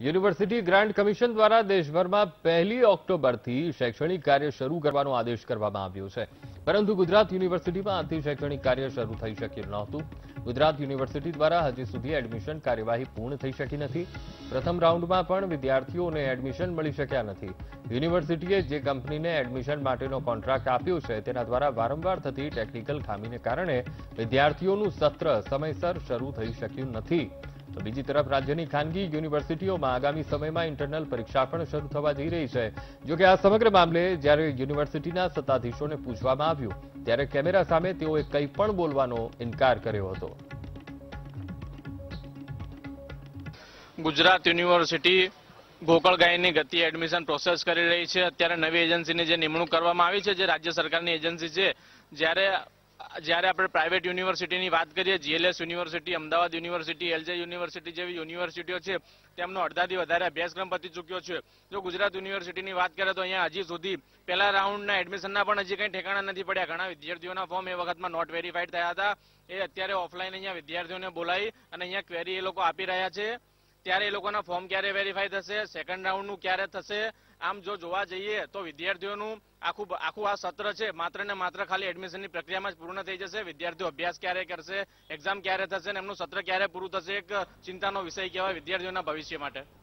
University grant commission દ્વારા દેશભરમાં પહેલી ઓક્ટોબરથી શૈક્ષણિક કાર્ય શરૂ કરવાનો આદેશ કરવામાં આવ્યો છે. પરંતુ ગુજરાત યુનિવર્સિટીમાં આજથી શૈક્ષણિક કાર્ય શરૂ થઈ શક્યું નહોતું. ગુજરાત યુનિવર્સિટી દ્વારા હજી સુધી એડમિશન કાર્યવાહી પૂર્ણ થઈ શકી નથી. પ્રથમ રાઉન્ડમાં પણ વિદ્યાર્થીઓને એડમિશન મળી શક્યા નથી. યુનિવર્સિટીએ જે કંપનીને એડમિશન માટેનો કોન્ટ્રાક્ટ આપ્યો છે, તેના દ્વારા વારંવાર થતી ટેકનિકલ ખામીને કારણે વિદ્યાર્થીઓનું સત્ર સમયસર શરૂ થઈ શક્યું નથી. તો બીજી તરફ રાજ્યની ખાનગી યુનિવર્સિટીઓમાં આગામી સમયમાં ઇન્ટરનલ પરીક્ષા પણ શરૂ થવા જઈ રહી છે. જોકે આ સમગ્ર મામલે જ્યારે યુનિવર્સિટીના સત્તાધીશોને પૂછવામાં આવ્યું, ત્યારે કેમેરા સામે તેઓએ કંઈ પણ બોલવાનો ઇનકાર કર્યો હતો. ગુજરાત યુનિવર્સિટી ગોકળગાયની ગતિ એડમિશન પ્રોસેસ કરી રહી છે. અત્યારે નવી એજન્સીની જે નિમણૂક કરવામાં આવી છે, જે રાજ્ય સરકારની એજન્સી છે, જ્યારે જ્યારે આપણે પ્રાઇવેટ યુનિવર્સિટીની વાત કરીએ GLS university Ahmedabad university LJ university જેવી યુનિવર્સિટીઓ છે, તેમનો અડધાથી વધારે અભ્યાસક્રમ પતી ચૂક્યો છે. જો ગુજરાત યુનિવર્સિટીની વાત કરીએ તો અહીંયા હજી સુધી પહેલા રાઉન્ડના એડમિશનના પણ હજી કંઈ ઠેકાણા નથી પડ્યા. ઘણા વિદ્યાર્થીઓના ફોર્મ એ વખતમાં નોટ વેરીફાઈડ થયા હતા. એ અત્યારે ઓફલાઈન અહીંયા વિદ્યાર્થીઓને બોલાવી અને અહીંયા ક્વેરી એ લોકો આપી રહ્યા છે. ત્યારે એ લોકોના ફોર્મ ક્યારે વેરીફાઈ થશે? સેકન્ડ રાઉન્ડનું ક્યારે થશે? આમ જો જોવા જઈએ તો વિદ્યાર્થીઓનું આખું આખું આ સત્ર છે, માત્ર ને માત્ર ખાલી એડમિશનની પ્રક્રિયામાં જ પૂર્ણ થઈ જશે. વિદ્યાર્થીઓ અભ્યાસ ક્યારે કરશે? એક્ઝામ ક્યારે થશે? અને એમનું સત્ર ક્યારે પૂરું થશે? એક ચિંતાનો વિષય કહેવાય વિદ્યાર્થીઓના ભવિષ્ય માટે.